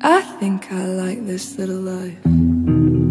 I think I like this little life.